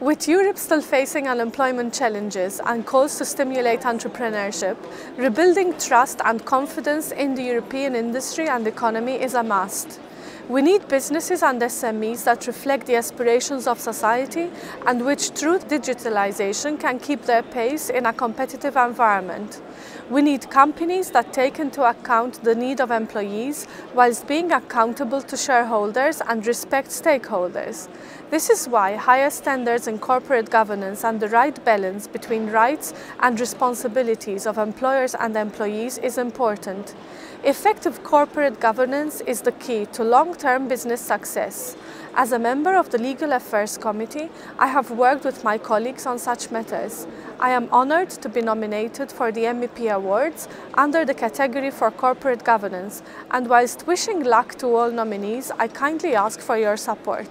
With Europe still facing unemployment challenges and calls to stimulate entrepreneurship, rebuilding trust and confidence in the European industry and economy is a must. We need businesses and SMEs that reflect the aspirations of society and which through digitalization can keep their pace in a competitive environment. We need companies that take into account the need of employees whilst being accountable to shareholders and respect stakeholders. This is why higher standards in corporate governance and the right balance between rights and responsibilities of employers and employees is important. Effective corporate governance is the key to long-term business success. As a member of the Legal Affairs Committee, I have worked with my colleagues on such matters. I am honoured to be nominated for the MEP Awards under the category for corporate governance and whilst wishing luck to all nominees, I kindly ask for your support.